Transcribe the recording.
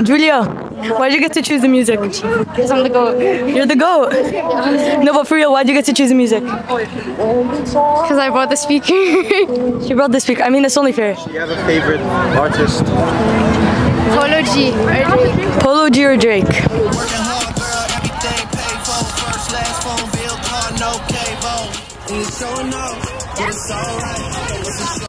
Julia, why'd you get to choose the music? Because I'm the goat. You're the goat. No, but for real, why'd you get to choose the music? Because I brought the speaker. She brought the speaker. I mean, it's only fair. Do you have a favorite artist? Polo G. or Drake. Polo G or Drake?